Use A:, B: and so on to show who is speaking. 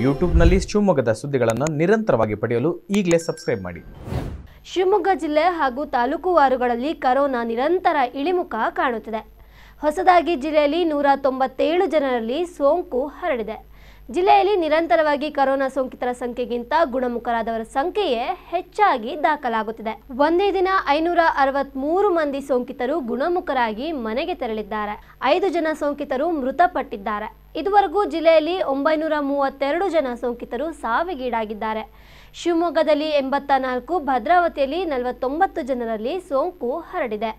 A: ಯೂಟ್ಯೂಬ್ನಲ್ಲಿ ಶಿವಮೊಗ್ಗದ ಸುದ್ದಿಗಳನ್ನು ನಿರಂತರವಾಗಿ ಪಡೆಯಲು ಈಗಲೇ ಸಬ್ಸ್ಕ್ರೈಬ್ ಮಾಡಿ.
B: ಶಿವಮೊಗ್ಗ ಜಿಲ್ಲೆ ಹಾಗೂ ತಾಲೂಕುವಾರುಗಳಲ್ಲಿ ಕರೋನಾ ನಿರಂತರ ಇಳಿಮುಖ ಕಾಣುತ್ತಿದೆ. ಹೊಸದಾಗಿ ಜಿಲ್ಲೆಯಲ್ಲಿ ನೂರ ತೊಂಬತ್ತೇಳು ಜನರಲ್ಲಿ ಸೋಂಕು ಹರಡಿದೆ. ಜಿಲ್ಲೆಯಲ್ಲಿ ನಿರಂತರವಾಗಿ ಕರೋನಾ ಸೋಂಕಿತರ ಸಂಖ್ಯೆಗಿಂತ ಗುಣಮುಖರಾದವರ ಸಂಖ್ಯೆಯೇ ಹೆಚ್ಚಾಗಿ ದಾಖಲಾಗುತ್ತಿದೆ. ಒಂದೇ ದಿನ ಐನೂರ ಅರವತ್ಮೂರು ಮಂದಿ ಸೋಂಕಿತರು ಗುಣಮುಖರಾಗಿ ಮನೆಗೆ ತೆರಳಿದ್ದಾರೆ. ಐದು ಜನ ಸೋಂಕಿತರು ಮೃತಪಟ್ಟಿದ್ದಾರೆ. ಇದುವರೆಗೂ ಜಿಲ್ಲೆಯಲ್ಲಿ ಒಂಬೈನೂರ ಮೂವತ್ತೆರಡು ಜನ ಸೋಂಕಿತರು ಸಾವಿಗೀಡಾಗಿದ್ದಾರೆ. ಶಿವಮೊಗ್ಗದಲ್ಲಿ ಎಂಬತ್ತ ನಾಲ್ಕು, ಭದ್ರಾವತಿಯಲ್ಲಿ ನಲವತ್ತೊಂಬತ್ತು ಜನರಲ್ಲಿ ಸೋಂಕು ಹರಡಿದೆ.